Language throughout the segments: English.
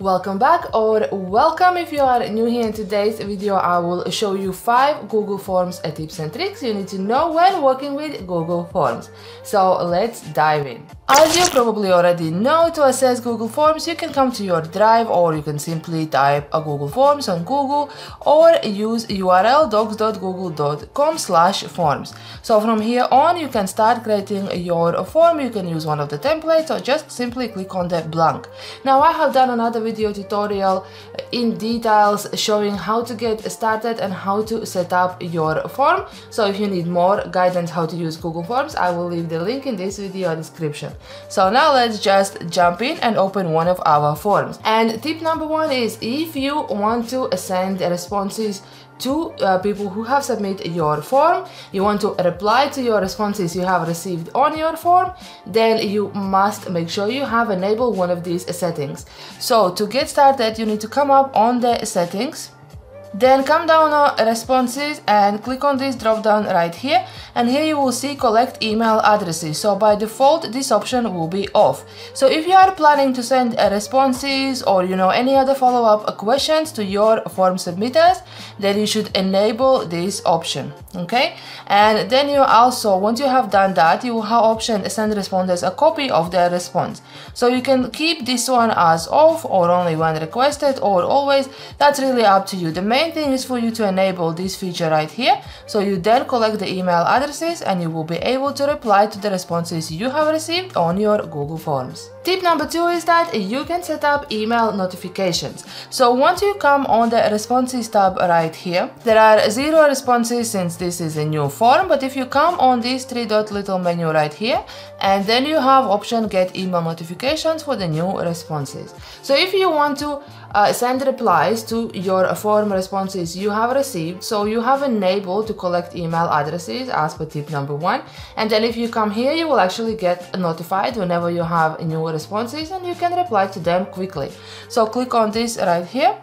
Welcome back or welcome if you are new here in today's video I will show you 5 Google Forms uh, tips and tricks you need to know when working with Google Forms. So let's dive in. As you probably already know, to access Google Forms, you can come to your Drive or you can simply type a Google Forms on Google or use URL docs.google.com slash forms. So from here on, you can start creating your form. You can use one of the templates or just simply click on the blank. Now I have done another video tutorial in details showing how to get started and how to set up your form. So if you need more guidance how to use Google Forms, I will leave the link in this video description. So now let's just jump in and open one of our forms. And tip number one is if you want to send responses to uh, people who have submitted your form. You want to reply to your responses you have received on your form then you must make sure you have enabled one of these settings. So to get started you need to come up on the settings then come down on responses and click on this drop down right here. And here you will see collect email addresses. So by default this option will be off. So if you are planning to send responses or you know any other follow-up questions to your form submitters then you should enable this option okay? And then you also once you have done that you will have option send responders a copy of their response. So you can keep this one as off or only when requested or always. That's really up to you. The main main thing is for you to enable this feature right here. So you then collect the email addresses and you will be able to reply to the responses you have received on your Google Forms. Tip number two is that you can set up email notifications. So once you come on the responses tab right here, there are zero responses since this is a new form, but if you come on this three dot little menu right here, and then you have option get email notifications for the new responses. So if you want to uh, send replies to your form responses you have received, so you have enabled to collect email addresses as per tip number one, and then if you come here, you will actually get notified whenever you have a new responses and you can reply to them quickly. So click on this right here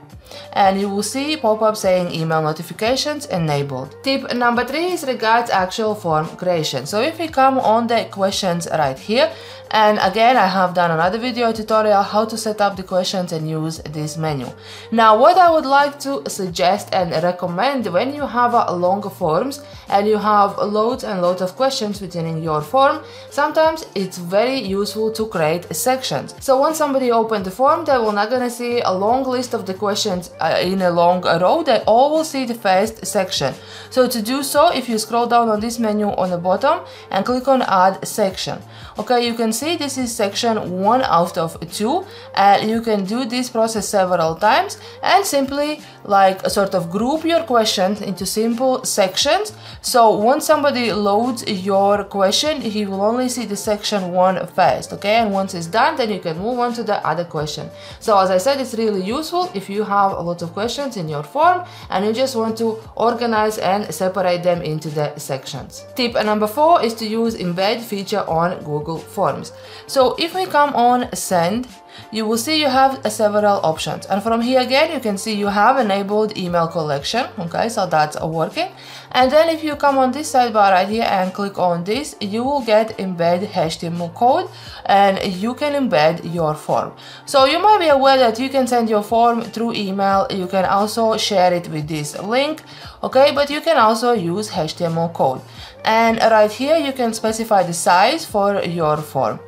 and you will see pop-up saying email notifications enabled. Tip number three is regards actual form creation. So if we come on the questions right here, and again I have done another video tutorial how to set up the questions and use this menu. Now what I would like to suggest and recommend when you have a longer forms and you have loads and loads of questions within your form, sometimes it's very useful to create sections. So when somebody opens the form, they will not gonna see a long list of the questions uh, in a long row, they all will see the first section. So to do so, if you scroll down on this menu on the bottom and click on add section. Okay, you can see this is section 1 out of 2 and you can do this process several times and simply like sort of group your questions into simple sections so once somebody loads your question he will only see the section 1 first okay and once it's done then you can move on to the other question so as I said it's really useful if you have a lot of questions in your form and you just want to organize and separate them into the sections. Tip number 4 is to use embed feature on Google Forms. So if we come on send, you will see you have uh, several options. And from here again you can see you have enabled email collection. Okay so that's working. And then if you come on this sidebar right here and click on this you will get embed HTML code and you can embed your form. So you might be aware that you can send your form through email. You can also share it with this link. Okay but you can also use HTML code. And right here you can specify the size for your form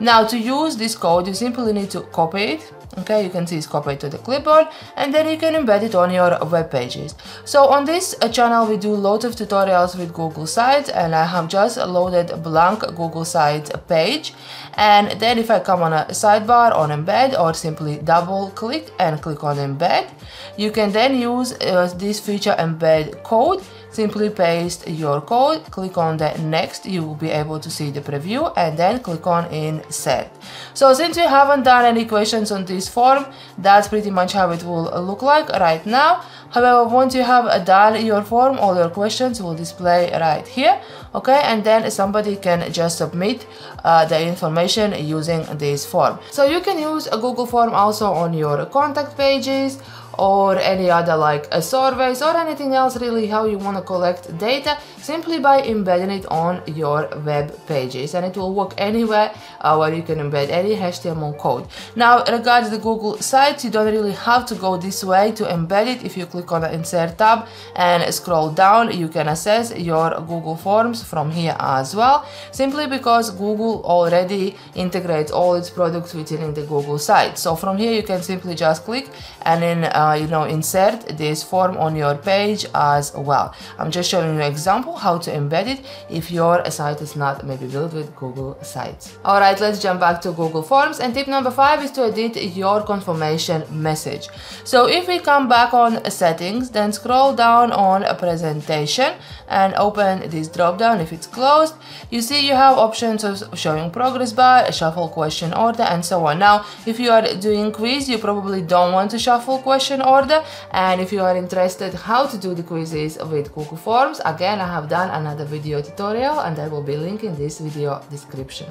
now to use this code you simply need to copy it okay? You can see it's copied to the clipboard and then you can embed it on your web pages. So on this uh, channel we do lots of tutorials with google sites and i have just loaded a blank google sites page. And then if i come on a sidebar on embed or simply double click and click on embed you can then use uh, this feature embed code Simply paste your code, click on the next, you will be able to see the preview and then click on insert. So since we haven't done any questions on this form, that's pretty much how it will look like right now. However, once you have done your form, all your questions will display right here, okay? And then somebody can just submit uh, the information using this form. So you can use a Google form also on your contact pages, or any other like a surveys or anything else really how you want to collect data simply by embedding it on your web pages and it will work anywhere uh, where you can embed any HTML code. Now regards the Google Sites you don't really have to go this way to embed it if you click on the insert tab and scroll down you can access your Google Forms from here as well simply because Google already integrates all its products within the Google site so from here you can simply just click and then uh, Uh, you know insert this form on your page as well. I'm just showing you an example how to embed it if your site is not maybe built with Google Sites. Alright let's jump back to Google Forms. And tip number five is to edit your confirmation message. So if we come back on settings then scroll down on a presentation and open this drop down if it's closed. You see you have options of showing progress bar shuffle question order and so on. Now if you are doing quiz you probably don't want to shuffle question order. And if you are interested how to do the quizzes with Google Forms again I have done another video tutorial and I will be linking this video description.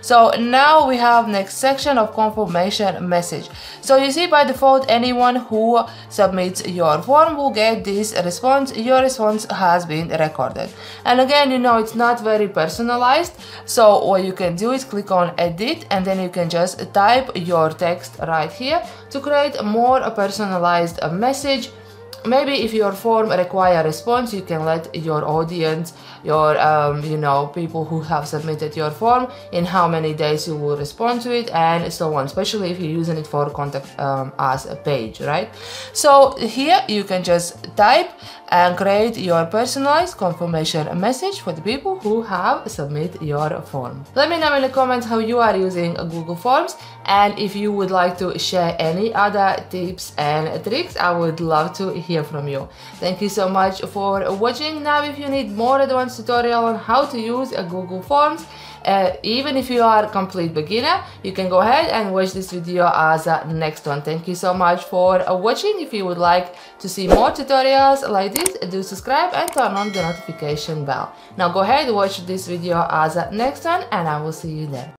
So now we have next section of confirmation message. So you see by default anyone who submits your form will get this response. Your response has been recorded. And again you know it's not very personalized. So what you can do is click on edit and then you can just type your text right here to create more personalized message maybe if your form require response you can let your audience your um, you know people who have submitted your form in how many days you will respond to it and so on especially if you're using it for contact um, as a page right? So here you can just type and create your personalized confirmation message for the people who have submit your form. Let me know in the comments how you are using google forms and if you would like to share any other tips and tricks i would love to hear from you. Thank you so much for watching. Now if you need more advanced tutorial on how to use a google forms uh, even if you are a complete beginner you can go ahead and watch this video as a next one. Thank you so much for uh, watching. If you would like to see more tutorials like this do subscribe and turn on the notification bell. Now go ahead and watch this video as a next one and i will see you there